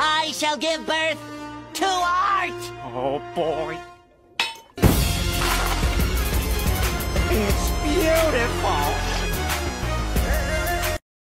I shall give birth to art! Oh boy.